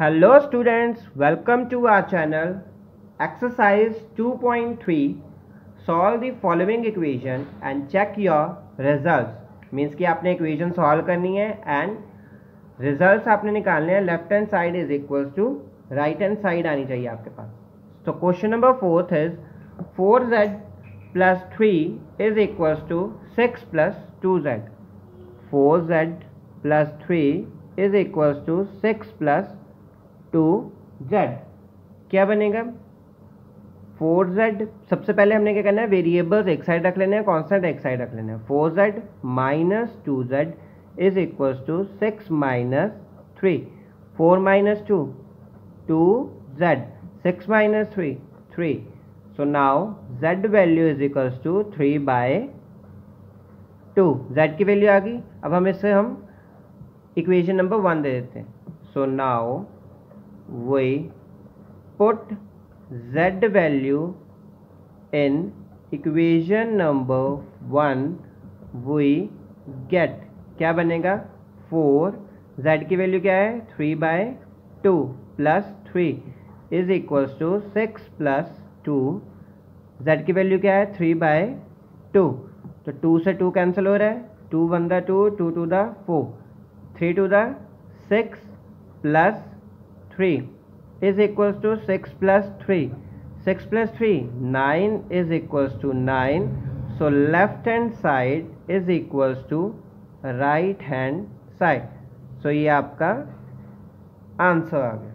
Hello students welcome to our channel exercise 2.3 point three solve the following equation and check your result means कि आपने equation solve करनी है end result आपने निकालने हैं. Left hand side is equal to right hand side आनी चाहिए आपके पास. तो question number fourth is four z plus three is equal to six plus two z four z plus three is equal to six plus two z. क्या बनेगा? Four z. सबसे पहले हमने क्या करना है? वेरिएबल्स एक साइड रख लेने हैं कॉन्स्टेंट एक साइड रख लेना है। Four z minus two z is equals to six minus three. Four minus two two z. Six minus three three. So now z value is equals to three by two z की value आ गई। अब हम इससे हम equation number one दे देते हैं। So now we put z value in equation number one we get क्या बनेगा? फोर z की वैल्यू क्या है? Three by two plus three is equals to six plus two z की वैल्यू क्या है? थ्री बाय टू तो two से टू कैंसिल हो रहा है. Two one the two two two the four three two the six plus 3 is equals to 6 plus 3 6 plus 3 9 is equals to 9 so left hand side is equals to right hand side so ये आपका answer आ गया